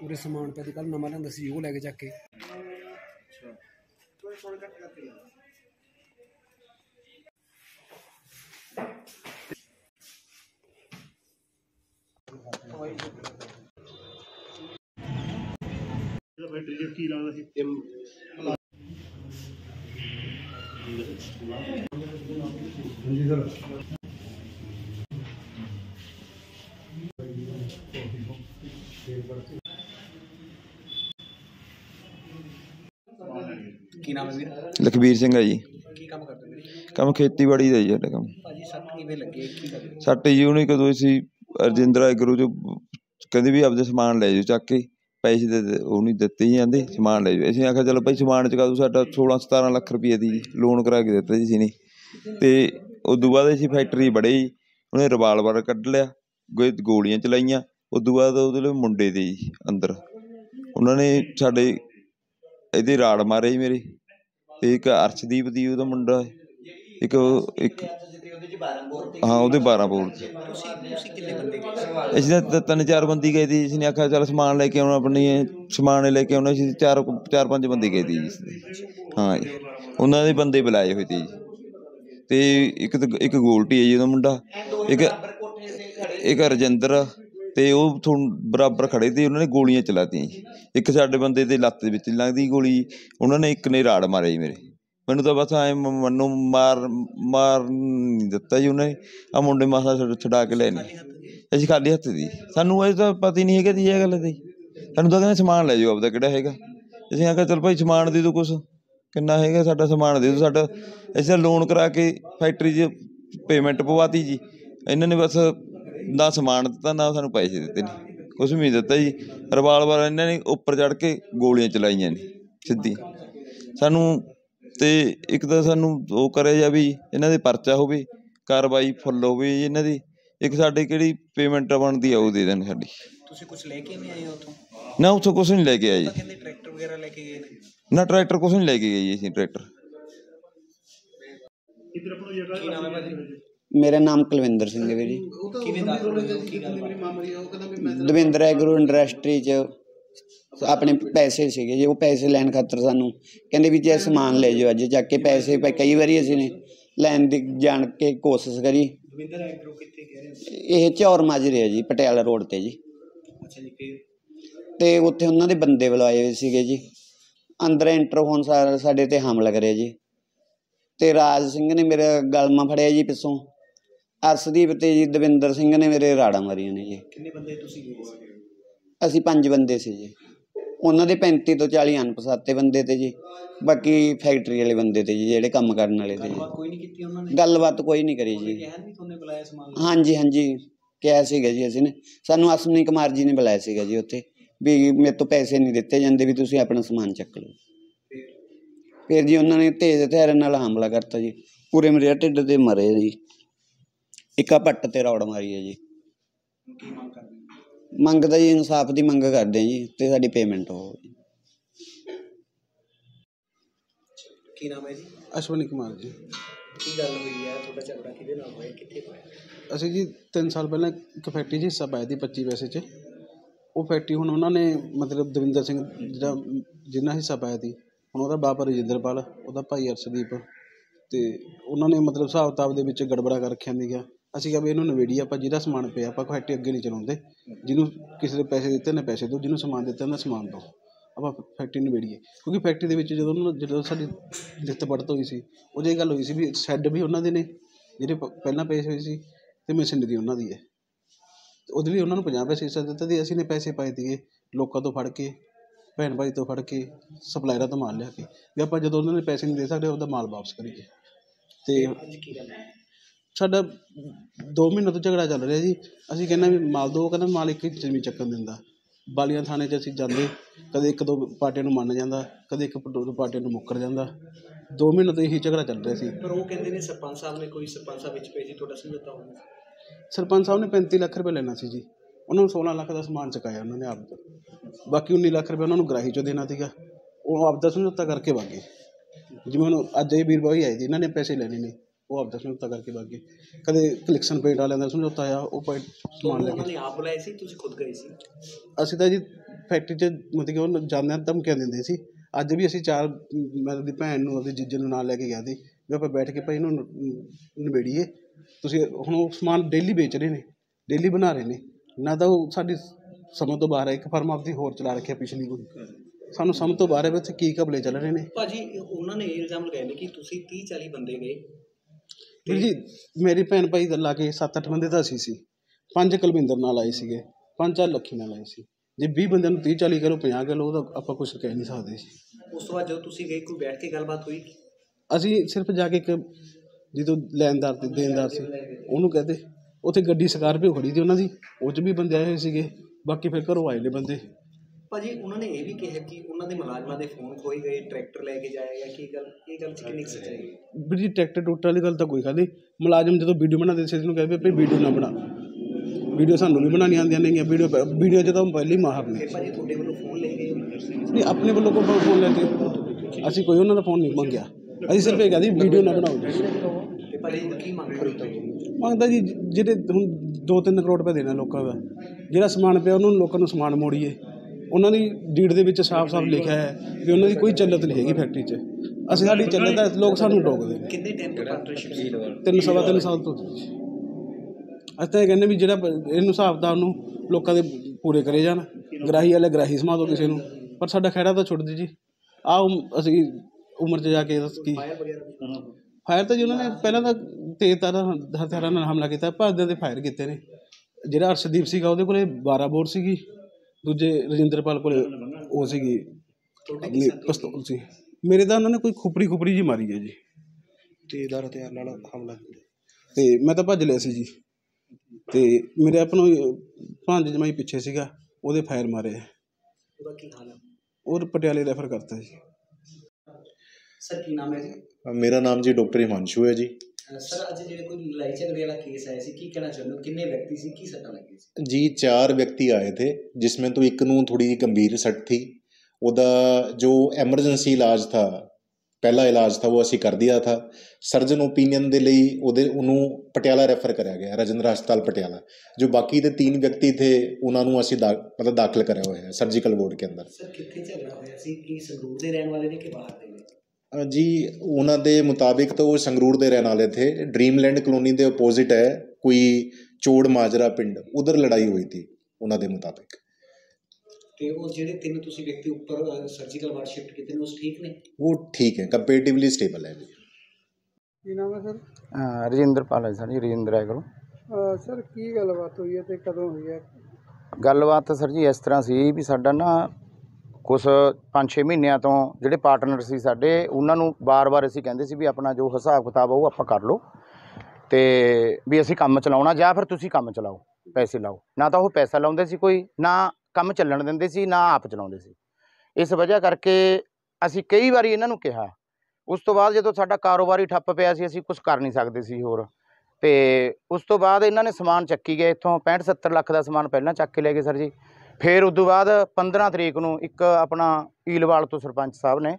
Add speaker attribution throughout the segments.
Speaker 1: ਪੂਰੇ ਸਮਾਨ ਪਿਆ ਤੇ ਕੱਲ ਨਵਾਂ ਲਿਆਂਦਾ ਸੀ, ਉਹ ਲੈ ਕੇ ਚੱਕ ਕੇ।
Speaker 2: ਬੈਟਰੀ ਜਿਹੜਾ ਕੀ ਲਾਉਂਦਾ ਸੀ
Speaker 1: ਕੀ ਨਾਮ ਹੈ ਵੀਰ?
Speaker 3: ਲਖਬੀਰ ਸਿੰਘ ਆ ਜੀ।
Speaker 1: ਕੀ ਕੰਮ ਕਰਦੇ ਵੀਰੇ
Speaker 3: ਕੰਮ ਖੇਤੀਬਾੜੀ ਦਾ ਜੀ ਸਾਡਾ ਕੰਮ।
Speaker 1: ਭਾਜੀ ਸੱਟ ਕਿਵੇਂ ਲੱਗੇ? ਕੀ ਗੱਲ
Speaker 3: ਸੱਟ ਜੀ ਉਹਨੇ ਕਦੋਂ ਸੀ ਰਜਿੰਦਰਾ ਐਗਰੋ ਜੋ ਕਹਿੰਦੇ ਵੀ ਆਪਦੇ ਸਮਾਨ ਲੈ ਜਾਓ ਚੱਕ ਕੇ ਪੈਸੇ ਦੇ ਉਹ ਨਹੀਂ ਦਿੱਤੇ ਹੀ ਜਾਂਦੇ ਸਮਾਨ ਲੈ ਜਾਓ। ਅਸੀਂ ਆਖਿਆ ਚਲੋ ਭਾਈ ਸਮਾਨ ਚੁਕਾ ਦੋ ਸਾਡਾ 16 17 ਲੱਖ ਰੁਪਏ ਦੀ ਲੋਨ ਕਰਾ ਕੇ ਦਿੱਤਾ ਜੀ ਸੀ ਨੇ। ਤੇ ਉਦੋਂ ਬਾਅਦ ਅਸੀਂ ਫੈਕਟਰੀ ਬੜੇ ਜੀ ਉਹਨੇ ਰਿਵਾਲਵਰ ਕੱਢ ਲਿਆ ਗੋਲੀਆਂ ਚਲਾਈਆਂ। ਉਦੋਂ ਬਾਅਦ ਉਹਦੇ ਲਈ ਮੁੰਡੇ ਦੇ ਜੀ ਅੰਦਰ। ਉਹਨਾਂ ਨੇ ਸਾਡੇ ਇਹਦੇ ਰਾੜ ਮਾਰੇ ਜੀ ਮੇਰੇ। ਤੇ ਇੱਕ ਅਰਸ਼ਦੀਪ ਦੀ ਉਹਦਾ ਮੁੰਡਾ ਇੱਕ ਇੱਕ ਹਾਂ ਉਹਦੇ 12 ਬੋਲ
Speaker 1: ਤੁਸੀਂ ਤੁਸੀਂ ਕਿੰਨੇ ਬੰਦੇ ਗਏ?
Speaker 3: ਅਸੀਂ ਤਾਂ ਤਿੰਨ ਚਾਰ ਬੰਦੀ ਗਏ ਸੀ ਜਿਸਨੇ ਆਖਿਆ ਚੱਲ ਸਮਾਨ ਲੈ ਕੇ ਆਉਣਾ ਆਪਣੀ ਸਮਾਨ ਲੈ ਕੇ ਆਉਣਾ ਸੀ ਚਾਰ ਚਾਰ ਪੰਜ ਬੰਦੇ ਗਏ ਸੀ ਜੀ ਹਾਂ ਉਹਨਾਂ ਦੇ ਬੰਦੇ ਬੁਲਾਏ ਹੋਏ ਸੀ ਤੇ ਇੱਕ ਇੱਕ ਗੋਲਟੀ ਹੈ ਜੀ ਉਹਦਾ ਮੁੰਡਾ। ਇੱਕ ਇੱਕ ਰਜਿੰਦਰ। ਤੇ ਉਹ ਤੁਹਾਨੂੰ ਬਰਾਬਰ ਖੜੇ ਤੇ ਉਹਨਾਂ ਨੇ ਗੋਲੀਆਂ ਚਲਾਤੀਆਂ ਜੀ। ਇੱਕ ਸਾਡੇ ਬੰਦੇ ਦੇ ਲੱਤ ਦੇ ਵਿੱਚ ਲੱਗਦੀ ਗੋਲੀ, ਉਹਨਾਂ ਨੇ ਇੱਕ ਨੇ ਰਾੜ ਮਾਰਿਆ ਜੀ ਮੇਰੇ। ਮੈਨੂੰ ਤਾਂ ਬਸ ਐ ਮੈਨੂੰ ਮਾਰ ਮਾਰ ਨਹੀਂ ਦਿੱਤਾ ਜੀ ਉਹਨੇ। ਆ ਮੁੰਡੇ ਮਾਸਾ ਛਡ- ਛਡਾ ਕੇ ਲੈ ਨਹੀਂ ਅਸੀਂ ਖਾਲੀ ਹੱਥ ਦੀ। ਸਾਨੂੰ ਇਹ ਤਾਂ ਪਤਾ ਹੀ ਨਹੀਂ ਹੈਗਾ ਜੀ ਇਹ ਗੱਲ ਦੀ। ਸਾਨੂੰ ਤਾਂ ਕਹਿੰਦੇ ਸਮਾਨ ਲੈ ਜਾਓ ਆਪਦਾ ਕਿਹੜਾ ਹੈਗਾ। ਅਸੀਂ ਆਖਿਆ ਚਲ ਭਾਈ ਸਮਾਨ ਦੇ ਦਿਓ ਕੁਛ। ਕਿੰਨਾ ਹੈਗਾ ਸਾਡਾ ਸਮਾਨ ਦੇ ਦਿਓ। ਸਾਡਾ ਅਸੀਂ ਲੋਨ ਕਰਾ ਕੇ ਫੈਕਟਰੀ 'ਚ ਪੇਮੈਂਟ ਪਵਾਤੀ ਜੀ। ਇਹਨਾਂ ਨੇ ਬਸ ਨਾ ਸਮਾਨ ਦਿੱਤਾ ਨਾ ਸਾਨੂੰ ਪੈਸੇ ਦਿੱਤੇ ਨੇ। ਕੁਛ ਵੀ ਨਹੀਂ ਦਿੱਤਾ ਜੀ। ਰਿਵਾਲਵਰ ਇਹਨਾਂ ਨੇ ਉੱਪਰ ਚੜ ਕੇ ਗੋਲੀਆਂ ਚਲਾਈਆਂ ਨੇ ਸਿੱਧੀ। ਸਾਨੂੰ ਤੇ ਇੱਕ ਤਾਂ ਸਾਨੂੰ ਉਹ ਕਰਿਆ ਜਾ ਵੀ ਇਹਨਾਂ ਦੇ ਪਰਚਾ ਹੋਵੇ ਕਾਰਵਾਈ ਫੁੱਲ ਹੋਵੇ ਜੀ ਇਹਨਾਂ ਦੀ। ਇੱਕ ਸਾਡੇ ਕਿਹੜੀ ਪੇਮੈਂਟ ਬਣਦੀ ਆ ਉਹ ਦੇ ਦੇਣ ਸਾਡੀ।
Speaker 1: ਤੁਸੀਂ ਕੁਝ ਲੈ ਕੇ ਵੀ ਆਏ ਉੱਥੋਂ?
Speaker 3: ਨਾ ਉੱਥੋਂ ਕੁਛ ਨਹੀਂ ਲੈ ਕੇ ਆਏ ਜੀ।
Speaker 1: ਤਾਂ ਕਹਿੰਦੇ ਟਰੈਕਟਰ ਵਗੈਰਾ ਲੈ ਕੇ ਗਏ ਨੇ।
Speaker 3: ਨਾ ਟਰੈਕਟਰ ਕੁਛ ਨਹੀਂ ਲੈ ਕੇ ਗਏ ਜੀ ਅਸੀਂ ਟਰੈਕਟਰ
Speaker 2: ਇੱਧਰ ਆਪਣਾ ਜਗ੍ਹਾ
Speaker 1: ਕੀ ਨਾਮ ਹੈ ਭਾਜੀ?
Speaker 4: ਮੇਰਾ ਨਾਮ ਕੁਲਵਿੰਦਰ ਸਿੰਘ ਹੈ ਵੀਰ ਜੀ।
Speaker 1: ਕਿਵੇਂ ਹੋ ਕੀ ਗੱਲ
Speaker 4: ਦਵਿੰਦਰ ਐਗਰੋ ਇੰਡਸਟਰੀ ਚ ਆਪਣੇ ਪੈਸੇ ਸੀਗੇ ਜੀ ਉਹ ਪੈਸੇ ਲੈਣ ਖਾਤਰ ਸਾਨੂੰ ਕਹਿੰਦੇ ਵੀ ਜੇ ਸਮਾਨ ਲੈ ਜਾਓ ਅੱਜ ਚੱਕ ਕੇ ਪੈਸੇ ਪਏ ਕਈ ਵਾਰੀ ਅਸੀਂ ਨੇ ਲੈਣ ਦੀ ਜਾਣ ਕੇ ਕੋਸ਼ਿਸ਼ ਕਰੀ।
Speaker 1: ਦਵਿੰਦਰ ਐਗਰੋ ਕਿੱਥੇ ਰਹੇ
Speaker 4: ਇਹ ਚੌਰ ਮਾਜਰੇ ਹੈ ਜੀ ਪਟਿਆਲਾ ਰੋਡ ਤੇ ਜੀ।
Speaker 1: ਅੱਛਾ ਜੀ ਫਿਰ?
Speaker 4: ਤੇ ਉੱਥੇ ਉਹਨਾਂ ਦੇ ਬੰਦੇ ਬੁਲਾਏ ਹੋਏ ਸੀਗੇ ਜੀ। ਅੰਦਰ ਐਂਟਰ ਹੋਣ ਸਾਰ ਸਾਡੇ ਤੇ ਹਮਲਾ ਕਰਿਆ ਜੀ। ਤੇ ਰਾਜ ਸਿੰਘ ਨੇ ਮੇਰਾ ਗਲਮਾ ਫੜਿਆ ਜੀ ਪਿੱਛੋਂ। ਅਰਸ਼ਦੀਪ ਤੇ ਜੀ ਦਵਿੰਦਰ ਸਿੰਘ ਨੇ ਮੇਰੇ ਰਾੜਾਂ ਮਾਰੀਆਂ ਨੇ ਜੀ।
Speaker 1: ਕਿੰਨੇ ਬੰਦੇ ਤੁਸੀਂ ਗਏ? ਸੀ
Speaker 4: ਅਸੀਂ ਪੰਜ ਬੰਦੇ ਸੀ ਜੀ। ਉਹਨਾਂ ਦੇ 35 ਤੋਂ 40 ਅਣਪਛਾਤੇ ਬੰਦੇ ਤੇ ਜੀ। ਬਾਕੀ ਫੈਕਟਰੀ ਵਾਲੇ ਬੰਦੇ ਤੇ ਜੀ ਜਿਹੜੇ ਕੰਮ ਕਰਨ ਵਾਲੇ ਤੇ ਜੀ।
Speaker 1: ਗੱਲਬਾਤ ਕੋਈ ਨਹੀਂ ਕੀਤੀ ਉਹਨਾਂ ਨੇ?
Speaker 4: ਗੱਲਬਾਤ ਕੋਈ ਨਹੀਂ ਕਰੀ ਜੀ।
Speaker 1: ਕਿਹਾ ਨਹੀਂ ਤੁਹਾਨੂੰ ਬੁਲਾਇਆ ਸਮਾਨ ਲੈਣ?
Speaker 4: ਹਾਂਜੀ ਹਾਂਜੀ। ਕਿਹਾ ਸੀਗਾ ਜੀ ਅਸੀਂ ਨੇ। ਸਾਨੂੰ ਅਸਮਨੀ ਕੁਮਾਰ ਜੀ ਨੇ ਬੁਲਾਇਆ ਸੀਗਾ ਜੀ ਉੱਥੇ। ਵੀ ਮੇਰੇ ਤੋਂ ਪੈਸੇ ਨਹੀਂ ਦਿੱਤੇ ਜਾਂਦੇ ਵੀ ਤੁਸੀਂ ਆਪਣਾ ਸਮਾਨ ਚੱਕ ਲਓ।
Speaker 1: ਫਿਰ?
Speaker 4: ਫਿਰ ਜੀ ਉਹਨਾਂ ਨੇ ਤੇਜ਼ ਹਥਿਆਰਾਂ ਨਾਲ ਹਮਲਾ ਕਰਤਾ ਜੀ। ਪੂਰੇ ਮੇਰੇ ਢਿੱਡ ਤੇ ਮਰੇ ਜੀ। ਇੱਕਾ ਪੱਟ ਤੇ ਰੌੜ ਮਾਰੀ ਹੈ ਜੀ।
Speaker 1: ਕੀ ਮੰਗ ਕਰਦੇ ਹੋ?
Speaker 4: ਮੰਗਦਾ ਜੀ ਇਨਸਾਫ ਦੀ ਮੰਗ ਕਰਦੇ ਜੀ ਤੇ ਸਾਡੀ ਪੇਮੈਂਟ ਹੋਵੇ
Speaker 1: ਕੀ ਨਾਮ ਹੈ ਜੀ?
Speaker 5: ਅਸ਼ਵਨੀ ਕੁਮਾਰ ਜੀ।
Speaker 1: ਕੀ ਗੱਲ ਹੋਈ ਹੈ? ਤੁਹਾਡਾ ਝਗੜਾ ਕਿਹਦੇ ਨਾਲ ਹੋਇਆ? ਕਿੱਥੇ ਹੋਇਆ?
Speaker 5: ਅਸੀਂ ਜੀ 3 ਸਾਲ ਪਹਿਲਾਂ ਇੱਕ ਫੈਕਟਰੀ 'ਚ ਹਿੱਸਾ ਪਾਇਆ ਸੀ 25 ਪੈਸੇ 'ਚ। ਉਹ ਫੈਕਟਰੀ ਹੁਣ ਉਹਨਾਂ ਨੇ ਮਤਲਬ ਦਵਿੰਦਰ ਸਿੰਘ ਜਿਹੜਾ ਜਿੰਨਾ ਹਿੱਸਾ ਪਾਇਆ ਸੀ ਹੁਣ ਉਹਦਾ ਬਾਪ ਰਜਿੰਦਰਪਾਲ ਉਹਦਾ ਭਾਈ ਅਰਸ਼ਦੀਪ। ਤੇ ਉਹਨਾਂ ਨੇ ਮਤਲਬ ਹਿਸਾਬ ਕਿਤਾਬ ਦੇ ਵਿੱਚ ਗੜਬੜਾ ਕਰ ਰੱਖਿਆ ਸੀਗਾ। ਅਸੀਂ ਕਿਹਾ ਵੀ ਇਹਨੂੰ ਨਵੇੜੀ, ਆਪਾਂ ਜਿਹਦਾ ਸਮਾਨ ਪਿਆ, ਆਪਾਂ ਫੈਕਟਰੀ ਅੱਗੇ ਨਹੀਂ ਚਲਾਉਂਦੇ। ਜਿਹਨੂੰ ਕਿਸੇ ਦੇ ਪੈਸੇ ਦਿੱਤੇ ਨੇ, ਪੈਸੇ ਦਿਓ, ਜਿਹਨੂੰ ਸਮਾਨ ਦਿੱਤਾ ਨਾ ਸਮਾਨ ਦਿਓ। ਆਪਾਂ ਫੈਕਟਰੀ ਨਵੇੜੀਏ। ਕਿਉਂਕਿ ਫੈਕਟਰੀ ਦੇ ਵਿੱਚ ਜਦੋਂ ਉਹਨਾਂ ਨੂੰ- ਜਦੋਂ ਸਾਡੀ ਲਿਖਤ ਪੜਤ ਹੋਈ ਸੀ, ਉਹਦੀ ਇਹ ਗੱਲ ਹੋਈ ਸੀ ਵੀ ਸ਼ੈੱਡ ਵੀ ਉਹਨਾਂ ਦੇ ਨੇ, ਜਿਹੜੇ ਪ- ਪਹਿਲਾਂ ਪਏ ਹੋਏ ਸੀ ਅਤੇ ਮਸ਼ੀਨਰੀ ਉਹਨਾਂ ਦੀ ਹੈ। ਤੇ ਉਹਦੇ ਲਈ ਉਹਨਾਂ ਨੂੰ 50 ਪੈਸੇ ਹਿੱਸਾ ਦਿੱਤਾ ਤੇ ਅਸੀਂ ਨੇ ਪੈਸੇ ਪਾਏ ਸੀਗੇ, ਲੋਕਾਂ ਤੋਂ ਫੜ ਕੇ, ਭੈਣ ਭਾਈ ਤੋਂ ਫੜ ਕੇ, ਸਪਲਾਇਰਾਂ ਤੋਂ ਮਾਲ ਲਿਆ ਕੇ। ਵੀ ਆਪਾਂ ਜਦੋਂ ਉਹਨਾਂ ਨੇ ਪੈਸੇ ਨਹੀਂ ਦੇ ਸਕਦੇ, ਉਹਦਾ ਮਾਲ ਵਾਪਸ ਕਰੀਏ। ਤੇ ਸਾਡਾ 2 ਮਹੀਨੇ ਤੋਂ ਝਗੜਾ ਚੱਲ ਰਿਹਾ ਜੀ। ਅਸੀਂ ਕਹਿੰਦੇ ਵੀ ਮਾਲ ਦੋ ਉਹ ਕਹਿੰਦਾ ਮਾਲ ਇੱਕ ਹੀ ਜ਼ਮੀਨ ਚੱਕਣ ਦਿੰਦਾ। ਬਾਲੀਆਂ ਥਾਣੇ 'ਚ ਅਸੀਂ ਜਾਂਦੇ ਕਦੇ ਇੱਕ ਦੋ ਪਾਰਟੀਆਂ ਨੂੰ ਮੰਨ ਜਾਂਦਾ ਕਦੇ ਇੱਕ ਦੋ ਪਾਰਟੀਆਂ ਨੂੰ ਮੁੱਕਰ ਜਾਂਦਾ। 2 ਮਹੀਨੇ ਤੋਂ ਇਹੀ ਝਗੜਾ ਚੱਲ ਰਿਹਾ ਸੀ।
Speaker 1: ਪਰ ਉਹ ਕਹਿੰਦੇ ਨੇ ਸਰਪੰਚ ਸਾਹਿਬ ਨੇ ਕੋਈ ਸਰਪੰਚ ਸਾਹਿਬ ਵਿੱਚ ਭੇਜੀ ਤੁਹਾਡਾ ਸਮਝੌਤਾ ਹੋਣਾ
Speaker 5: ਸਰਪੰਚ ਸਾਹਿਬ ਨੇ 35 ਲੱਖ ਰੁਪਏ ਲੈਣਾ ਸੀ ਜੀ। ਉਹਨਾਂ ਨੂੰ 16 ਲੱਖ ਦਾ ਸਮਾਨ ਚੁਕਾਇਆ ਉਹਨਾਂ ਨੇ ਆਪ ਤੋਂ। ਬਾਕੀ 19 ਲੱਖ ਰੁਪਏ ਉਹਨਾਂ ਨੂੰ ਗ੍ਰਾਹੀ ਚੋਂ ਦੇਣਾ ਸੀਗਾ। ਉਹ ਆਪ ਦਾ ਸਮਝੌਤਾ ਕਰਕੇ ਵਾਗੇ ਜਿਵੇਂ ਹੁਣ ਅੱਜ ਇਹ ਵੀਰ ਬਾਈ ਆਏ ਜੀ ਇਹਨਾਂ ਨੇ ਪੈਸੇ ਲੈਣੇ ਨੇ। ਉਹ ਆਪ ਦਾ ਸਮਝੌਤਾ ਕਰਕੇ ਵਾਗੇ ਕਦੇ ਕਲੈਕਸ਼ਨ ਪੇਂਟ ਵਾਲਿਆਂ ਦਾ ਸਮਝੌਤਾ ਆ ਉਹ ਪੇਂਟ ਸਮਾਨ ਲੈ
Speaker 1: ਉਹਨਾਂ
Speaker 5: ਕੇ।
Speaker 1: ਨੇ ਆਪ ਬੁਲਾਏ ਸੀ ਤੁਸੀਂ ਖੁਦ ਗਏ ਸੀ?
Speaker 5: ਅਸੀਂ ਤਾਂ ਜੀ ਫੈਕਟਰੀ 'ਚ ਮਤਲਬ ਕਿ ਉਹ ਜਾਂਦਿਆਂ ਧਮਕੀਆਂ ਦਿੰਦੇ ਸੀ। ਅੱਜ ਵੀ ਅਸੀਂ ਚਾਰ ਮੈਂ ਆਪਣੀ ਭੈਣ ਨੂੰ ਆਪਣੀ ਜੀਜੇ ਨੂੰ ਨਾਲ ਲੈ ਕੇ ਗਿਆ ਸੀ। ਵੀ ਆਪਾਂ ਬੈਠ ਕੇ ਭਾਈ ਇਹਨੂੰ ਨ- ਨ- ਨਿਬੇੜੀਏ। ਤੁਸੀਂ ਹੁਣ ਉਹ ਸਮਾਨ ਡੇਲੀ ਵੇਚ ਰਹੇ ਨੇ ਡੇਲੀ ਬਣਾ ਰਹੇ ਨੇ। ਨਾ ਤਾਂ ਉਹ ਸਾਡੀ ਸਮਝ ਤੋਂ ਬਾਹਰ ਹੈ ਇੱਕ ਫਰਮ ਆਪਦੀ ਹੋਰ ਚਲਾ ਰੱਖਿਆ ਪਿਛਲੀ ਕੋਈ ਸਾਨੂੰ ਸਮਝ ਤੋਂ ਬਾਹਰ ਹੈ ਵੀ ਕੀ ਘਪਲੇ ਚੱਲ ਰਹੇ ਨੇ।
Speaker 1: ਭਾਜੀ ਉਹਨਾਂ ਨੇ ਇਹ ਇਲਜ਼ਾਮ ਲਗਾਏ ਨੇ ਕਿ ਤੁਸੀਂ 30 40 ਬੰਦੇ ਗਏ।
Speaker 5: ਵੀਰ ਜੀ ਮੇਰੀ ਭੈਣ ਭਾਈ ਦਾ ਲਾ ਕੇ 7-8 ਬੰਦੇ ਤਾਂ ਅਸੀਂ ਸੀ। ਪੰਜ ਕੁਲਵਿੰਦਰ ਨਾਲ ਆਏ ਸੀਗੇ ਪੰਜ ਚਾਰ ਲੱਖੀ ਨਾਲ ਆਏ ਸੀ। ਜੇ 20 ਬੰਦਿਆਂ ਨੂੰ 30 40 ਕਰੋ 50 ਕਿਲੋ ਉਹ ਤਾਂ ਆਪਾਂ ਕੁਝ ਕਹਿ ਨਹੀਂ ਸਕਦੇ ਸੀ।
Speaker 1: ਉਸ ਤੋਂ ਬਾਅਦ ਜਦੋਂ ਤੁਸੀਂ ਗਏ ਕੋਈ ਬੈਠ ਕੇ ਗੱਲਬਾਤ ਹੋਈ?
Speaker 5: ਅਸੀਂ ਸਿਰਫ ਜਾ ਕੇ ਇੱਕ ਜਦੋਂ ਲੈਣਦਾਰ ਤੇ ਦੇਣਦਾਰ ਸੀ ਉਹਨੂੰ ਕਹਦੇ। ਉੱਥੇ ਗੱਡੀ ਸਕਾਰਪੀਓ ਖੜੀ ਸੀ ਉਹਨਾਂ ਦੀ ਉਹ 'ਚ ਵੀ ਬੰਦੇ ਆਏ ਹੋਏ ਸੀਗੇ। ਬਾਕੀ ਫਿਰ ਘਰੋਂ ਆਏ ਨੇ ਬੰਦੇ।
Speaker 1: ਭਾਜੀ ਉਹਨਾਂ ਨੇ ਇਹ ਵੀ ਕਿਹਾ ਕਿ ਉਹਨਾਂ ਦੇ ਮੁਲਾਜ਼ਮਾਂ ਦੇ ਫੋਨ ਖੋਏ ਗਏ ਟਰੈਕਟਰ ਲੈ ਕੇ ਜਾਇਆ ਗਿਆ ਕੀ ਗੱਲ ਇਹ ਗੱਲ ਚ ਕਿੰਨੀ ਸੱਚਾਈ ਹੈ?
Speaker 5: ਵੀਰ ਜੀ ਟਰੈਕਟਰ ਟੂਟਰ ਵਾਲੀ ਗੱਲ ਤਾਂ ਕੋਈ ਨਹੀਂ। ਮੁਲਾਜ਼ਮ ਜਦੋਂ ਵੀਡੀਓ ਬਣਾਉਂਦੇ ਸੀ ਇਹਨੂੰ ਕਹਿੰਦੇ ਵੀ ਵੀਡੀਓ ਨਾ ਬਣਾ। ਵੀਡੀਓ ਸਾਨੂੰ ਵੀ ਬਣਾਉਣੀ ਆਉਂਦੀਆਂ ਨੇਗੀਆਂ ਵੀਡੀਓ ਵੀਡੀਓ ਤਾਂ ਪਹਿਲੀ ਮਾਹਰ ਨੇ।
Speaker 1: ਭਾਜੀ ਤੁਹਾਡੇ ਵੱਲੋਂ ਫੋਨ ਲੈ ਗਏ?
Speaker 5: ਨਹੀਂ ਆਪਣੇ ਵੱਲੋਂ ਕੋਈ ਫੋਨ ਲੈ ਕੇ ਅਸੀਂ ਕੋਈ ਉਹਨਾਂ ਦਾ ਫੋਨ ਨਹੀਂ ਮੰਗਿਆ। ਅਸੀਂ ਸਿਰਫ ਇਹ ਕਹਿੰਦੇ ਵੀਡੀਓ ਨਾ ਬਣਾਓ।
Speaker 1: ਤੇ ਭਾਜੀ ਕੀ ਮੰਗ
Speaker 5: ਮੰਗਦਾ ਜੀ ਜਿਹੜੇ ਹੁਣ 2-3 ਕਰੋੜ ਰੁਪਏ ਦੇਣਾ ਲੋਕਾਂ ਦਾ। ਜਿਹੜਾ ਸਮਾਨ ਪਿਆ ਉਹਨੂੰ ਲੋਕਾਂ ਨੂੰ ਸਮਾਨ ਮੋੜੀਏ। ਉਹਨਾਂ ਦੀ ਡੀਡ ਦੇ ਵਿੱਚ ਸਾਫ਼-ਸਾਫ਼ ਲਿਖਿਆ ਹੈ ਵੀ ਉਹਨਾਂ ਦੀ ਕੋਈ ਚੱਲਤ ਨਹੀਂ ਹੈਗੀ ਫੈਕਟਰੀ 'ਚ। ਅਸੀਂ ਸਾਡੀ ਚੱਲਤ ਹੈ ਲੋਕ ਸਾਨੂੰ ਟੋਕਦੇ ਨੇ।
Speaker 1: ਕਿੰਨੇ ਟਾਈਮ ਤੋਂ ਪਾਰਟਨਰਸ਼ਿਪ ਸੀ
Speaker 5: ਤਿੰਨ ਸਵਾ ਤਿੰਨ ਸਾਲ ਤੋਂ। ਅਸੀਂ ਤਾਂ ਇਹ ਕਹਿੰਦੇ ਵੀ ਜਿਹੜਾ ਇਹਨੂੰ ਹਿਸਾਬ ਦਾ ਉਹਨੂੰ ਲੋਕਾਂ ਦੇ ਪੂਰੇ ਕਰੇ ਜਾਣ। ਗਰਾਹੀ ਵਾਲੇ ਗਰਾਹੀ ਸਮਾ ਦਿਓ ਕਿਸੇ ਨੂੰ। ਪਰ ਸਾਡਾ ਖਹਿੜਾ ਤਾਂ ਛੁੱਟ ਦੇ ਜੀ। ਆ ਅਸੀਂ ਉਮਰ 'ਚ ਜਾ ਕੇ ਦੱਸ ਕੀ?
Speaker 1: ਫਾਇਰ
Speaker 5: ਤਾਂ ਜੀ ਉਹਨਾਂ ਨੇ ਪਹਿਲਾਂ ਤਾਂ ਤੇਜ਼ ਤਾਰਾਂ ਹਥਿਆਰਾਂ ਨਾਲ ਹਮਲਾ ਕੀਤਾ ਭਾਰਤ ਦੇ ਫਾਇਰ ਕੀਤੇ ਨੇ। ਜਿਹੜਾ ਅਰਸ਼ਦੀਪ ਸੀਗਾ ਉਹਦੇ ਕੋਲੇ 12 ਬੋਰ ਸੀਗੀ। ਦੂਜੇ ਰਜਿੰਦਰਪਾਲ ਕੋਲੇ ਉਹ ਸੀਗੀ ਆਪਣੀ ਪਿਸਤੌਲ ਸੀ। ਮੇਰੇ ਤਾਂ ਉਹਨਾਂ ਨੇ ਕੋਈ ਖੁਪਰੀ ਖੁਪਰੀ ਜੀ ਮਾਰੀ ਹੈ ਜੀ।
Speaker 1: ਤੇਜ਼ਦਾਰ ਹਥਿਆਰ ਨਾਲ ਹਮਲਾ
Speaker 5: ਤੇ ਮੈਂ ਤਾਂ ਭੱਜ ਲਿਆ ਸੀ ਜੀ। ਤੇ ਮੇਰੇ ਆਪਣੋ ਭਾਂਜ ਜਮਾਈ ਪਿੱਛੇ ਸੀਗਾ ਉਹਦੇ ਫਾਇਰ ਮਾਰੇ
Speaker 1: ਉਹਦਾ ਕੀ ਹਾਲ ਹੈ
Speaker 5: ਔਰ ਪਟਿਆਲੇ ਰੈਫਰ ਕਰਤਾ ਜੀ।
Speaker 1: ਸਰ ਕੀ ਨਾਮ ਹੈ ਜੀ?
Speaker 6: ਮੇਰਾ ਨਾਮ ਜੀ ਡਾਕਟਰ ਹਿਮਾਂਸ਼ੂ ਹੈ ਜੀ।
Speaker 1: ਸਰ ਅੱਜ ਜਿਹੜੇ ਕੋਈ ਲੜਾਈ ਝਗੜੇ ਵਾਲਾ ਕੇਸ ਆਇਆ ਸੀ ਕੀ ਕਹਿਣਾ ਚਾਹੁੰਦੇ ਕਿੰਨੇ ਵਿਅਕਤੀ ਸੀ? ਕੀ ਸੱਟਾਂ ਲੱਗੀਆਂ ਸੀ?
Speaker 6: ਜੀ ਚਾਰ ਵਿਅਕਤੀ ਆਏ ਥੇ ਜਿਸ ਵਿੱਚ ਤੋਂ ਇੱਕ ਨੂੰ ਥੋੜੀ ਗੰਭੀਰ ਸੱਟ ਥੀ। ਉਹਦਾ ਜੋ ਐਮਰਜੈਂਸੀ ਇਲਾਜ ਥਾ ਪਹਿਲਾ ਇਲਾਜ ਥਾ ਉਹ ਅਸੀਂ ਕਰ ਦਿਆ ਥਾ। ਸਰਜਨ ਓਪੀਨੀਅਨ ਦੇ ਲਈ ਉਹਦੇ ਉਹਨੂੰ ਪਟਿਆਲਾ ਰੈਫਰ ਕਰਿਆ ਗਿਆ ਰਜਿੰਦਰ ਹਸਪਤਾਲ ਪਟਿਆਲਾ। ਜੋ ਬਾਕੀ ਦੇ ਤਿੰਨ ਵਿਅਕਤੀ ਥੇ ਉਹਨਾਂ ਨੂੰ ਅਸੀਂ ਮਤਲਬ ਦਾਖਲ ਕਰਿਆ ਹੋਇਆ ਹੈ ਸਰਜੀਕਲ ਬੋਰਡ ਕੇ ਅੰਦਰ।
Speaker 1: ਸਰ ਕਿੱਥੇ ਝਗੜਾ ਹੋਇਆ ਸੀ? ਕੀ ਸੰਗਰੂਰ ਦੇ ਰਹਿਣ ਵਾਲੇ ਨੇ ਕਿ ਬਾਹਰ ਦੇ
Speaker 6: ਜੀ ਉਹਨਾਂ ਦੇ ਮੁਤਾਬਿਕ ਤਾਂ ਉਹ ਸੰਗਰੂਰ ਦੇ ਰਹਿਣ ਵਾਲੇ ਥੇ। ਡ੍ਰੀਮਲੈਂਡ ਕਲੋਨੀ ਦੇ ਆਪੋਜ਼ਿਟ ਹੈ ਕੋਈ ਚੋੜ ਮਾਜਰਾ ਪਿੰਡ। ਉਧਰ ਲੜਾਈ ਹੋਈ ਥੀ ਉਹਨਾਂ ਦੇ ਮੁਤਾਬਿਕ।
Speaker 1: ਤੇ ਉਹ ਜਿਹੜੇ ਤਿੰਨ ਤੁਸੀਂ ਵਿਅਕਤੀ ਉੱਪਰ ਸਰਜੀਕਲ ਵਾਰਡ ਸ਼ਿਫਟ ਕੀਤੇ ਨੇ ਉਸ ਠੀਕ ਨੇ?
Speaker 6: ਉਹ ਠੀਕ ਹੈ ਕੰਪੈਰੀਟਿਵਲੀ ਸਟੇਬਲ ਹੈ ਜੀ।
Speaker 7: ਕੀ ਨਾਮ ਹੈ ਸਰ?
Speaker 8: ਅਹ ਰਜਿੰਦਰਪਾਲ ਹੈ ਸਰ ਜੀ ਰਜਿੰਦਰ ਐਗਰੋ
Speaker 7: ਅਹ ਸਰ ਕੀ ਗੱਲਬਾਤ ਹੋਈ ਹੈ ਤੇ ਕਦੋਂ ਹੋਈ ਹੈ?
Speaker 8: ਗੱਲਬਾਤ ਸਰ ਜੀ ਇਸ ਤਰ੍ਹਾਂ ਸੀ ਵੀ ਸਾਡਾ ਨਾ ਕੁਛ 5-6 ਮਹੀਨਿਆਂ ਤੋਂ ਜਿਹੜੇ ਪਾਰਟਨਰ ਸੀ ਸਾਡੇ, ਉਹਨਾਂ ਨੂੰ ਬਾਰ-ਬਾਰ ਅਸੀਂ ਕਹਿੰਦੇ ਸੀ ਵੀ ਆਪਣਾ ਜੋ ਹਿਸਾਬ ਕਿਤਾਬ ਆ ਉਹ ਆਪਾਂ ਕਰ ਲਓ ਤੇ ਵੀ ਅਸੀਂ ਕੰਮ ਚਲਾਉਣਾ ਜਾਂ ਫਿਰ ਤੁਸੀਂ ਕੰਮ ਚਲਾਓ, ਪੈਸੇ ਲਾਓ। ਨਾ ਤਾਂ ਉਹ ਪੈਸਾ ਲਾਉਂਦੇ ਸੀ ਕੋਈ, ਨਾ ਕੰਮ ਚੱਲਣ ਦਿੰਦੇ ਸੀ, ਨਾ ਆਪ ਚਲਾਉਂਦੇ ਸੀ। ਇਸ ਵਜ੍ਹਾ ਕਰਕੇ ਅਸੀਂ ਕਈ ਵਾਰੀ ਇਹਨਾਂ ਨੂੰ ਕਿਹਾ। ਉਸ ਤੋਂ ਬਾਅਦ ਜਦੋਂ ਸਾਡਾ ਕਾਰੋਬਾਰ ਹੀ ਠੱਪ ਪਿਆ ਸੀ, ਅਸੀਂ ਕੁਝ ਕਰ ਨਹੀਂ ਸਕਦੇ ਸੀ ਹੋਰ। ਤੇ ਉਸ ਤੋਂ ਬਾਅਦ ਇਹਨਾਂ ਨੇ ਸਮਾਨ ਚੱਕੀ ਗਏ, ਇੱਥੋਂ 65 70 ਲੱਖ ਦਾ ਸਮਾਨ ਪਹਿਲਾਂ ਚੱਕ ਕੇ ਲੈ ਗਏ, ਸਰ ਜੀ। ਫਿਰ ਉਸ ਤੋਂ ਬਾਅਦ 15 ਤਰੀਕ ਨੂੰ ਇੱਕ ਆਪਣਾ ਈਲਵਾਲ ਤੋਂ ਸਰਪੰਚ ਸਾਹਿਬ ਨੇ,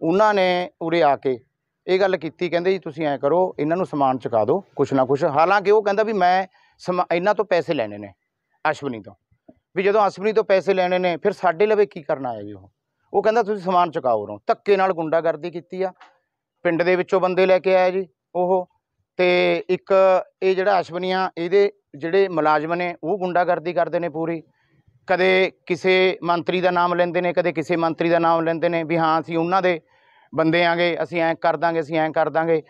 Speaker 8: ਉਹਨਾਂ ਨੇ ਉਰੇ ਆ ਕੇ ਇਹ ਗੱਲ ਕੀਤੀ, ਕਹਿੰਦੇ ਜੀ ਤੁਸੀਂ ਐਂ ਕਰੋ, ਇਹਨਾਂ ਨੂੰ ਸਮਾਨ ਚੁਕਾ ਦਿਓ, ਕੁਛ ਨਾ ਕੁਛ। ਹਾਲਾਂਕਿ ਉਹ ਕਹਿੰਦਾ ਵੀ ਮੈਂ ਸਮਾ, ਇਹਨਾਂ ਤੋਂ ਪੈਸੇ ਲੈਣੇ ਨੇ, ਅਸ਼ਵਨੀ ਤੋਂ। ਵੀ ਜਦੋਂ ਅਸ਼ਵਨੀ ਤੋਂ ਪੈਸੇ ਲੈਣੇ ਨੇ, ਫਿਰ ਸਾਡੇ ਲਵੇ ਕੀ ਕਰਨ ਆਇਆ ਜੀ ਉਹ? ਉਹ ਕਹਿੰਦਾ ਤੁਸੀਂ ਸਮਾਨ ਚੁਕਾਓ ਰੋ ਧੱਕੇ ਨਾਲ ਗੁੰਡਾਗਰਦੀ ਕੀਤੀ ਆ। ਪਿੰਡ ਦੇ ਵਿੱਚੋਂ ਬੰਦੇ ਲੈ ਕੇ ਆਇਆ ਜੀ ਉਹ। ਤੇ ਇੱਕ ਇਹ ਜਿਹੜਾ ਅਸ਼ਵਨੀਆਂ, ਇਹਦੇ ਜਿਹੜੇ ਮੁਲਾਜ਼ਮ ਨੇ, ਉਹ ਗੁੰਡਾਗਰਦੀ ਕਰਦੇ ਨੇ ਪੂਰੀ। ਕਦੇ ਕਿਸੇ ਮੰਤਰੀ ਦਾ ਨਾਮ ਲੈਂਦੇ ਨੇ, ਕਦੇ ਕਿਸੇ ਮੰਤਰੀ ਦਾ ਨਾਮ ਲੈਂਦੇ ਨੇ ਵੀ ਹਾਂ, ਅਸੀਂ ਉਹਨਾਂ ਦੇ ਬੰਦੇ ਆਂਗੇ, ਅਸੀਂ ਐਂ ਕਰ ਦਾਂਗੇ, ਅਸੀਂ ਐਂ ਕਰ ਦਾਂਗੇ।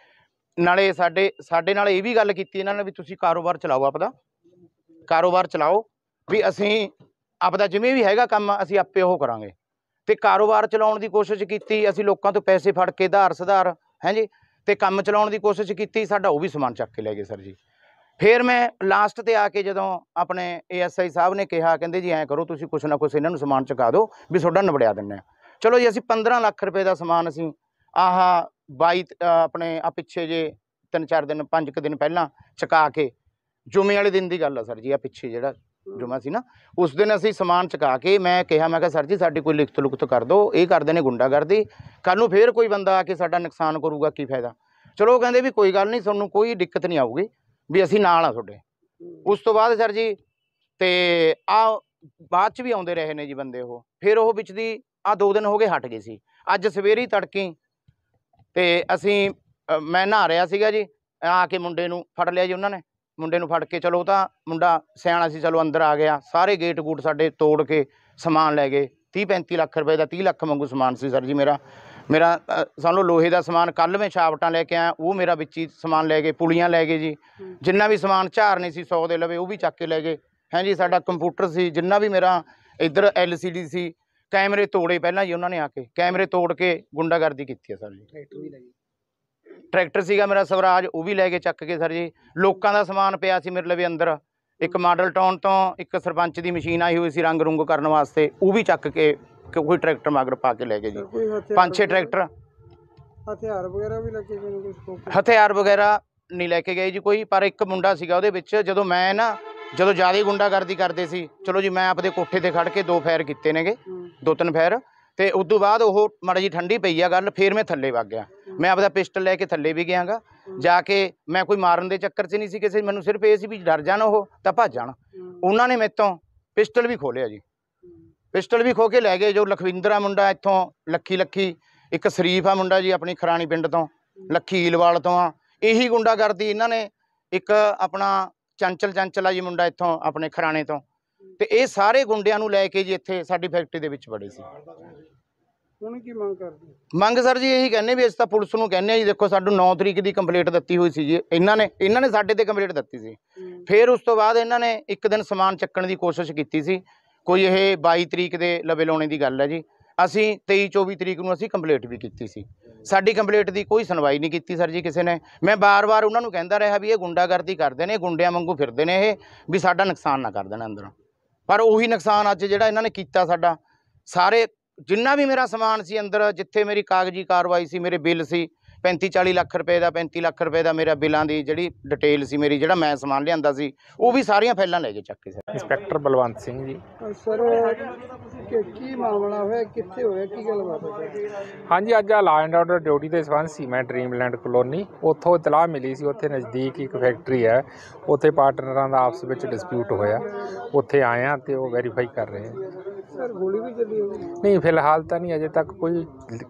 Speaker 8: ਨਾਲੇ ਸਾਡੇ ਸਾਡੇ ਨਾਲ ਇਹ ਵੀ ਗੱਲ ਕੀਤੀ ਇਹਨਾਂ ਨੇ ਵੀ ਤੁਸੀਂ ਕਾਰੋਬਾਰ ਚਲਾਓ ਆਪਦਾ। ਕਾਰੋਬਾਰ ਚਲਾਓ ਵੀ ਅਸੀਂ ਆਪਦਾ ਜਿਵੇਂ ਵੀ ਹੈਗਾ ਕੰਮ ਅਸੀਂ ਆਪੇ ਉਹ ਕਰਾਂਗੇ। ਤੇ ਕਾਰੋਬਾਰ ਚਲਾਉਣ ਦੀ ਕੋਸ਼ਿਸ਼ ਕੀਤੀ, ਅਸੀਂ ਲੋਕਾਂ ਤੋਂ ਪੈਸੇ ਫੜ ਕੇ ਧਾਰ ਸੁਧਾਰ ਹੈਂ ਜੀ? ਤੇ ਕੰਮ ਚਲਾਉਣ ਦੀ ਕੋਸ਼ਿਸ਼ ਕੀਤੀ, ਸਾਡਾ ਉਹ ਵੀ ਸਮਾਨ ਚੱਕ ਕੇ ਲੈ ਗਏ, ਸਰ ਜੀ। ਫਿਰ ਮੈਂ ਲਾਸਟ ਤੇ ਆ ਕੇ ਜਦੋਂ ਆਪਣੇ ਏਐਸਆਈ ਸਾਹਿਬ ਨੇ ਕਿਹਾ ਕਹਿੰਦੇ ਜੀ ਐਂ ਕਰੋ ਤੁਸੀਂ ਕੁਛ ਨਾ ਕੁਛ ਇਹਨਾਂ ਨੂੰ ਸਮਾਨ ਚੁਕਾ ਦਿਓ ਵੀ ਤੁਹਾਡਾ ਨਿਬੜਿਆ ਦਿੰਨੇ ਆ ਚਲੋ ਜੀ ਅਸੀਂ 15 ਲੱਖ ਰੁਪਏ ਦਾ ਸਮਾਨ ਅਸੀਂ ਆਹ 22 ਅ, ਆਪਣੇ ਆ ਪਿੱਛੇ ਜੇ ਤਿੰਨ ਚਾਰ ਦਿਨ ਪੰਜ ਕੁ ਦਿਨ ਪਹਿਲਾਂ ਚੁਕਾ ਕੇ ਜੁਮੇ ਵਾਲੇ ਦਿਨ ਦੀ ਗੱਲ ਆ ਸਰ ਜੀ ਆ ਪਿੱਛੇ ਜਿਹੜਾ ਜੁਮਾ ਸੀ ਨਾ ਉਸ ਦਿਨ ਅਸੀਂ ਸਮਾਨ ਚੁਕਾ ਕੇ ਮੈਂ ਕਿਹਾ ਮੈਂ ਕਿਹਾ ਸਰ ਜੀ ਸਾਡੀ ਕੋਈ ਲਿਖਤ ਲੁਖਤ ਕਰ ਦਿਓ ਇਹ ਕਰਦੇ ਨੇ ਗੁੰਡਾਗਰਦੀ ਕੱਲ ਨੂੰ ਫੇਰ ਕੋਈ ਬੰਦਾ ਆ ਕੇ ਸਾਡਾ ਨੁਕਸਾਨ ਕਰੂਗਾ ਕੀ ਫਾਇਦਾ? ਚਲੋ ਕਹਿੰਦੇ ਵੀ ਕੋਈ ਗੱਲ ਨਹੀਂ ਤੁਹਾਨੂੰ ਕੋਈ ਦਿੱਕਤ ਨਹੀਂ ਆਊਗੀ। ਵੀ ਅਸੀਂ ਨਾਲ ਆ ਤੁਹਾਡੇ। ਉਸ ਤੋਂ ਬਾਅਦ ਸਰ ਜੀ ਤੇ ਆ ਬਾਅਦ ਚ ਵੀ ਆਉਂਦੇ ਰਹੇ ਨੇ ਜੀ ਬੰਦੇ ਉਹ। ਫਿਰ ਉਹ ਵਿੱਚ ਦੀ ਆ ਦੋ ਦਿਨ ਹੋ ਗਏ ਹਟ ਗਏ ਸੀ। ਅੱਜ ਸਵੇਰੇ ਤੜਕੀ ਤੇ ਅਸੀਂ ਮੈਂ ਨਹਾ ਰਿਹਾ ਸੀਗਾ ਜੀ ਆ ਕੇ ਮੁੰਡੇ ਨੂੰ ਫੜ ਲਿਆ ਜੀ ਉਹਨਾਂ ਨੇ। ਮੁੰਡੇ ਨੂੰ ਫੜ ਕੇ ਚਲੋ ਤਾਂ ਮੁੰਡਾ ਸਿਆਣਾ ਸੀ ਚਲੋ ਅੰਦਰ ਆ ਗਿਆ। ਸਾਰੇ ਗੇਟ ਗੂਟ ਸਾਡੇ ਤੋੜ ਕੇ ਸਮਾਨ ਲੈ ਗਏ। 30 35 ਲੱਖ ਰੁਪਏ ਦਾ 30 ਲੱਖ ਵਾਂਗੂ ਸਮਾਨ ਸੀ ਸਰ ਜੀ ਮੇਰਾ। ਮੇਰਾ ਲਓ ਲੋਹੇ ਦਾ ਸਮਾਨ ਕੱਲ ਮੈਂ ਛਾਪਟਾਂ ਲੈ ਕੇ ਆਇਆ ਉਹ ਮੇਰਾ ਵਿੱਚ ਹੀ ਸਮਾਨ ਲੈ ਗਏ ਪੁਲੀਆਂ ਲੈ ਗਏ ਜੀ। ਜਿੰਨਾ ਵੀ ਸਮਾਨ ਝਾਰ ਨਹੀਂ ਸੀ 100 ਦੇ ਲਵੇ ਉਹ ਵੀ ਚੱਕ ਕੇ ਲੈ ਗਏ। ਹੈ ਜੀ ਸਾਡਾ ਕੰਪਿਊਟਰ ਸੀ ਜਿੰਨਾ ਵੀ ਮੇਰਾ ਇੱਧਰ ਡੀ ਸੀ ਕੈਮਰੇ ਤੋੜੇ ਪਹਿਲਾਂ ਜੀ ਉਹਨਾਂ ਨੇ ਆ ਕੇ ਕੈਮਰੇ ਤੋੜ ਕੇ ਗੁੰਡਾਗਰਦੀ ਕੀਤੀ ਹੈ ਸਰ ਜੀ। ਟਰੈਕਟਰ ਸੀਗਾ ਮੇਰਾ ਸਵਰਾਜ ਉਹ ਵੀ ਲੈ ਕੇ ਚੱਕ ਕੇ ਸਰ ਜੀ। ਲੋਕਾਂ ਦਾ ਸਮਾਨ ਪਿਆ ਸੀ ਮੇਰੇ ਲਵੇ ਅੰਦਰ। ਇੱਕ ਮਾਡਲ ਟਾਊਨ ਤੋਂ ਇੱਕ ਸਰਪੰਚ ਦੀ ਮਸ਼ੀਨ ਆਈ ਹੋਈ ਸੀ ਰੰਗ ਰੁੰਗ ਕਰਨ ਵਾਸਤੇ ਉਹ ਵੀ ਚੱਕ ਕੇ ਕ- ਕੋਈ ਟਰੈਕਟਰ ਮਗਰ ਪਾ ਕੇ ਲੈ ਗਏ ਜੀ।
Speaker 7: ਕੋਈ ਹਥਿਆਰ
Speaker 8: ਪੰਜ ਛੇ
Speaker 7: ਵਗੈਰਾ-
Speaker 8: ਟਰੈਕਟਰ।
Speaker 7: ਹਥਿਆਰ ਵਗੈਰਾ ਵੀ ਲੱਗੇ ਗਏ ਨੇ
Speaker 8: ਹਥਿਆਰ ਵਗੈਰਾ ਨਹੀਂ ਲੈ ਕੇ ਗਏ ਜੀ ਕੋਈ ਪਰ ਇੱਕ ਮੁੰਡਾ ਸੀਗਾ ਉਹਦੇ ਵਿੱਚ ਜਦੋਂ ਮੈਂ ਨਾ ਜਦੋਂ ਜ਼ਿਆਦਾ ਗੁੰਡਾਗਰਦੀ ਕਰਦੇ ਸੀ ਚਲੋ ਜੀ ਮੈਂ ਆਪਦੇ ਕੋਠੇ ਤੇ ਖੜ ਕੇ ਦੋ ਫਾਇਰ ਕੀਤੇ ਨੇਗੇ ਦੋ ਤਿੰਨ ਫਾਇਰ ਤੇ ਉਸ ਤੋਂ ਬਾਅਦ ਉਹ ਮਾੜੀ ਜੀ ਠੰਡੀ ਪਈ ਆ ਗੱਲ ਫੇਰ ਮੈਂ ਥੱਲੇ ਵਗ ਗਿਆ। ਮੈਂ ਆਪਦਾ ਪਿਸਟਲ ਲੈ ਕੇ ਥੱਲੇ ਵੀ ਗਿਆਗਾ ਜਾ ਕੇ ਮੈਂ ਕੋਈ ਮਾਰਨ ਦੇ ਚੱਕਰ 'ਚ ਨਹੀਂ ਸੀ ਕਿਸੇ ਮੈਨੂੰ ਸਿਰਫ ਇਹ ਸੀ ਵੀ ਡਰ ਜਾਣ ਉਹ ਤਾਂ ਭੱਜ ਜਾਣ। ਉਹਨਾਂ ਨੇ ਮੇਤੋਂ ਪਿਸਟਲ ਵੀ ਖੋਲਿਆ ਜੀ। ਪਿਸਟਲ ਵੀ ਖੋ ਕੇ ਲੈ ਗਏ ਜੋ ਲਖਵਿੰਦਰ ਮੁੰਡਾ ਇੱਥੋਂ ਲੱਖੀ ਲੱਖੀ ਇੱਕ ਸ਼ਰੀਫ ਆ ਮੁੰਡਾ ਜੀ ਆਪਣੀ ਖਰਾਣੀ ਪਿੰਡ ਤੋਂ ਲੱਖੀ ਈਲਵਾਲ ਤੋਂ ਆ। ਇਹੀ ਗੁੰਡਾਗਰਦੀ ਇਹਨਾਂ ਨੇ ਇੱਕ ਆਪਣਾ ਚੰਚਲ ਚੰਚਲ ਆ ਜੀ ਮੁੰਡਾ ਇੱਥੋਂ ਆਪਣੇ ਖਰਾਣੇ ਤੋਂ। ਤੇ ਇਹ ਸਾਰੇ ਗੁੰਡਿਆਂ ਨੂੰ ਲੈ ਕੇ ਜੀ ਇੱਥੇ ਸਾਡੀ ਫੈਕਟਰੀ ਦੇ ਵਿੱਚ ਵੜੇ ਸੀ।
Speaker 7: ਹੁਣ ਕੀ ਮੰਗ ਕਰਦੇ?
Speaker 8: ਮੰਗ ਸਰ ਜੀ ਇਹੀ ਕਹਿੰਨੇ ਵੀ ਅਸੀਂ ਤਾਂ ਪੁਲਿਸ ਨੂੰ ਕਹਿੰਨੇ ਆ ਜੀ ਦੇਖੋ ਸਾਨੂੰ 9 ਤਰੀਕ ਦੀ ਕੰਪਲੀਟ ਦਿੱਤੀ ਹੋਈ ਸੀ ਜੀ। ਇਹਨਾਂ ਨੇ ਇਹਨਾਂ ਨੇ ਸਾਡੇ ਤੇ ਕੰਪਲੀਟ ਦਿੱਤੀ ਸੀ। ਫਿਰ ਉਸ ਤੋਂ ਬਾਅਦ ਇਹਨਾਂ ਨੇ ਇੱਕ ਦਿਨ ਸਮਾਨ ਚੱਕਣ ਦੀ ਕੋਸ਼ਿਸ਼ ਕੀਤੀ ਸੀ। ਕੋਈ ਇਹ 22 ਤਰੀਕ ਦੇ ਲਵੇ ਲਾਉਣੇ ਦੀ ਗੱਲ ਹੈ ਜੀ। ਅਸੀਂ 23 24 ਤਰੀਕ ਨੂੰ ਅਸੀਂ ਕੰਪਲੀਟ ਵੀ ਕੀਤੀ ਸੀ। ਸਾਡੀ ਕੰਪਲੀਟ ਦੀ ਕੋਈ ਸੁਣਵਾਈ ਨਹੀਂ ਕੀਤੀ ਸਰ ਜੀ ਕਿਸੇ ਨੇ। ਮੈਂ ਬਾਰ-ਬਾਰ ਉਹਨਾਂ ਨੂੰ ਕਹਿੰਦਾ ਰਿਹਾ ਵੀ ਇਹ ਗੁੰਡਾਗਰਦੀ ਕਰਦੇ ਨੇ, ਗੁੰਡਿਆਂ ਵਾਂਗੂ ਫਿਰਦੇ ਨੇ ਇਹ, ਵੀ ਸਾਡਾ ਨੁਕਸਾਨ ਨਾ ਕਰ ਦੇਣ ਅੰਦਰੋਂ। ਪਰ ਉਹੀ ਨੁਕਸਾਨ ਅੱਜ ਜਿਹੜਾ ਇਹਨਾਂ ਨੇ ਕੀਤਾ ਸਾਡਾ। ਸਾਰੇ ਜਿੰਨਾ ਵੀ ਮੇਰਾ ਸਮਾਨ ਸੀ ਅੰਦਰ, ਜਿੱਥੇ ਮੇਰੀ ਕਾਗਜ਼ੀ ਕਾਰਵਾਈ ਸੀ, ਮੇਰੇ ਬਿੱਲ ਸੀ 35 40 ਲੱਖ ਰੁਪਏ ਦਾ 35 ਲੱਖ ਰੁਪਏ ਦਾ ਮੇਰਾ ਬਿੱਲਾਂ ਦੀ ਜਿਹੜੀ ਡਿਟੇਲ ਸੀ ਮੇਰੀ ਜਿਹੜਾ ਮੈਂ ਸਮਾਨ ਲਿਆਂਦਾ ਸੀ ਉਹ ਵੀ ਸਾਰੀਆਂ ਫਾਈਲਾਂ ਲੈ ਕੇ ਚੱਕ ਕੇ sir.
Speaker 9: Inspector Balwant Singh ji.
Speaker 7: Sir ਕਿ ਕੀ ਮਾਮਲਾ ਹੋਇਆ ਕਿੱਥੇ ਹੋਇਆ ਕੀ ਗੱਲਬਾਤ ਹੈ ਸਰ
Speaker 9: ਹਾਂਜੀ ਅੱਜ ਆ ਲਾ ਐਂਡ ਆਰਡਰ ਡਿਊਟੀ ਦੇ ਸੰਬੰਧ ਸੀ ਮੈਂ ਡ੍ਰੀਮਲੈਂਡ ਕਲੋਨੀ ਉੱਥੋਂ ਇਤਲਾਹ ਮਿਲੀ ਸੀ ਉੱਥੇ ਨਜ਼ਦੀਕ ਇੱਕ ਫੈਕਟਰੀ ਹੈ ਉੱਥੇ ਪਾਰਟਨਰਾਂ ਦਾ ਆਪਸ ਵਿੱਚ ਡਿਸਪਿਊਟ ਹੋਇਆ ਉੱਥੇ ਆਏ ਆ ਤੇ ਉਹ ਵੈਰੀਫਾਈ ਕਰ ਰਹੇ ਆ
Speaker 7: ਸਰ ਗੋਲੀ ਵੀ ਚੱਲੀ ਹੋਈ
Speaker 9: ਨਹੀਂ ਫਿਲਹਾਲ ਤਾਂ ਨਹੀਂ ਅਜੇ ਤੱਕ ਕੋਈ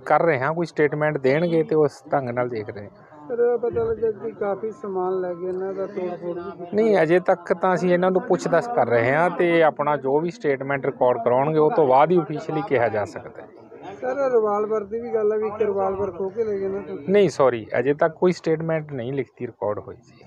Speaker 9: ਕਰ ਰਹੇ ਹਾਂ ਕੋਈ ਸਟੇਟਮੈਂਟ ਦੇਣਗੇ ਤੇ ਉਸ ਢੰਗ ਨਾਲ ਦੇਖ ਰਹੇ ਹਾਂ।
Speaker 7: ਸਰ ਪਤਾ ਲੱਗਾ ਕਿ ਕਾਫੀ ਸਮਾਨ ਲੈ ਗਏ ਇਹਨਾਂ ਦਾ ਤੋੜ ਫੋੜ ਵੀ ਕੀਤੀ।
Speaker 9: ਨਹੀਂ ਅਜੇ ਤੱਕ ਤਾਂ ਅਸੀਂ ਇਹਨਾਂ ਨੂੰ ਪੁੱਛ ਦੱਸ ਕਰ ਰਹੇ ਹਾਂ ਤੇ ਆਪਣਾ ਜੋ ਵੀ ਸਟੇਟਮੈਂਟ ਰਿਕਾਰਡ ਕਰਾਉਣਗੇ ਉਹ ਤੋਂ ਬਾਅਦ ਹੀ ਅਫੀਸ਼ੀਅਲੀ ਕਿਹਾ ਜਾ ਸਕਦਾ ਹੈ।
Speaker 7: ਸਰ ਰਿਵਾਲਵਰ ਦੀ ਵੀ ਗੱਲ ਹੈ ਵੀ ਇੱਕ ਰਿਵਾਲਵਰ ਖੋ ਕੇ ਲੈ ਗਏ ਨਾ
Speaker 9: ਨਹੀਂ ਸੌਰੀ ਅਜੇ ਤੱਕ ਕੋਈ ਸਟੇਟਮੈਂਟ ਨਹੀਂ ਲਿਖਤੀ ਰਿਕਾਰਡ ਹੋਈ ਸੀ।